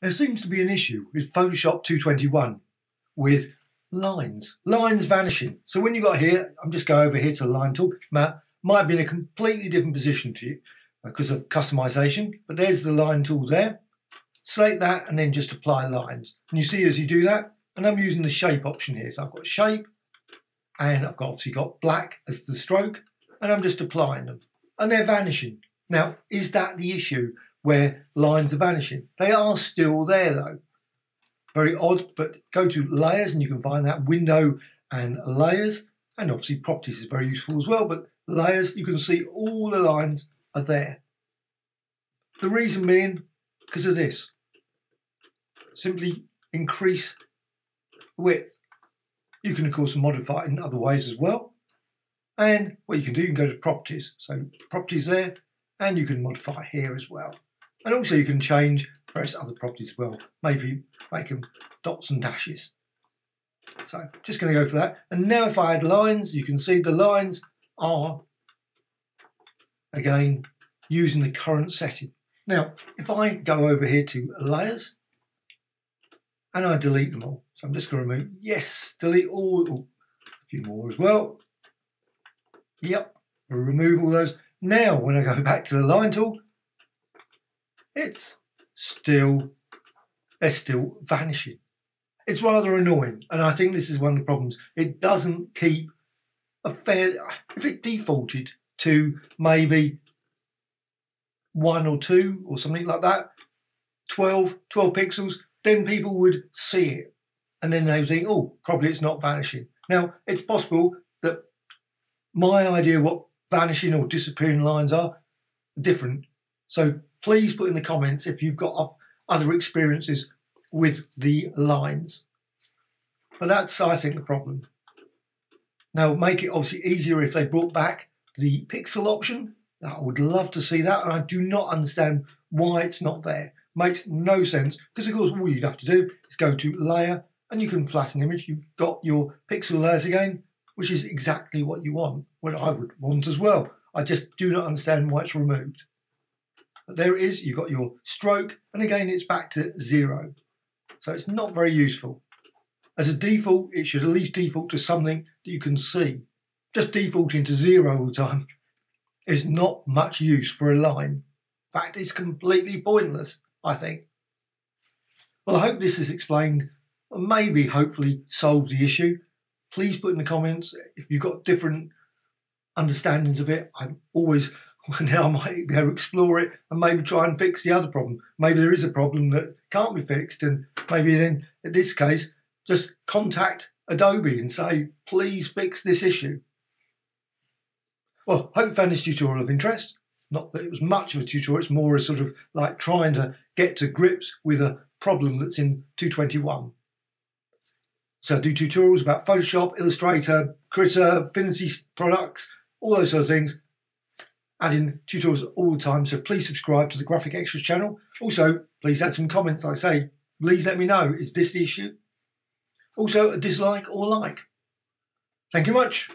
There seems to be an issue with Photoshop 221 with lines, lines vanishing. So when you got here, I'm just go over here to the line tool. Matt might be in a completely different position to you uh, because of customization, but there's the line tool there. Select that and then just apply lines. And you see as you do that, and I'm using the shape option here. So I've got shape and I've got obviously got black as the stroke and I'm just applying them and they're vanishing. Now, is that the issue where lines are vanishing? They are still there though. Very odd, but go to layers and you can find that window and layers. And obviously properties is very useful as well, but layers, you can see all the lines are there. The reason being because of this. Simply increase width. You can of course modify it in other ways as well. And what you can do, you can go to properties. So properties there, and you can modify here as well. And also you can change various other properties as well. Maybe make them dots and dashes. So just going to go for that. And now if I add lines, you can see the lines are, again, using the current setting. Now, if I go over here to layers, and I delete them all. So I'm just going to remove, yes, delete all, oh, a few more as well. Yep, remove all those. Now, when I go back to the line tool, it's still, they're still vanishing. It's rather annoying, and I think this is one of the problems. It doesn't keep a fair, if it defaulted to maybe one or two or something like that, 12, 12 pixels, then people would see it. And then they would think, oh, probably it's not vanishing. Now, it's possible that my idea what vanishing or disappearing lines are different. So please put in the comments if you've got other experiences with the lines. But that's, I think, the problem. Now, make it obviously easier if they brought back the pixel option. I would love to see that, and I do not understand why it's not there. Makes no sense because, of course, all you'd have to do is go to Layer, and you can flatten image. You've got your pixel layers again, which is exactly what you want, what I would want as well. I just do not understand why it's removed. But there it is, you've got your stroke, and again, it's back to zero. So it's not very useful. As a default, it should at least default to something that you can see. Just defaulting to zero all the time is not much use for a line. In fact, it's completely pointless, I think. Well, I hope this has explained, or maybe hopefully solved the issue please put in the comments if you've got different understandings of it. I'm always now I might be able to explore it and maybe try and fix the other problem. Maybe there is a problem that can't be fixed, and maybe then in this case, just contact Adobe and say, please fix this issue. Well, hope you found this tutorial of interest. Not that it was much of a tutorial, it's more a sort of like trying to get to grips with a problem that's in 221. So I do tutorials about Photoshop, Illustrator, Krita, Affinity products, all those sort of things. Adding tutorials all the time, so please subscribe to the Graphicxtras channel. Also, please add some comments, like I say. Please let me know, is this the issue? Also, a dislike or like. Thank you much.